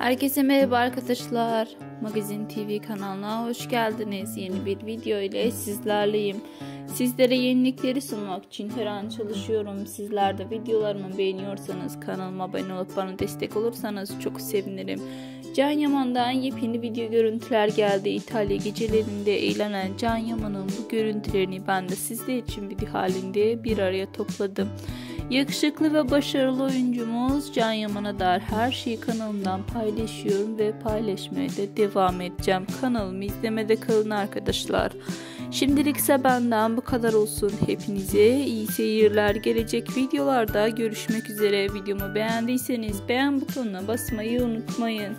Herkese merhaba arkadaşlar. Magazin TV kanalına hoş geldiniz. Yeni bir video ile sizlerleyim. Sizlere yenilikleri sunmak için her an çalışıyorum. Sizler de videolarımı beğeniyorsanız kanalıma abone olup bana destek olursanız çok sevinirim. Can Yaman'dan yepyeni video görüntüler geldi. İtalya gecelerinde eğlenen Can Yaman'ın bu görüntülerini ben de sizler için video halinde bir araya topladım. Yakışıklı ve başarılı oyuncumuz Can Yaman'a dair her şeyi kanalımdan paylaşıyorum ve paylaşmaya da devam edeceğim. Kanalımı izlemede kalın arkadaşlar. Şimdilik ise benden bu kadar olsun. Hepinize iyi seyirler. Gelecek videolarda görüşmek üzere. Videomu beğendiyseniz beğen butonuna basmayı unutmayın.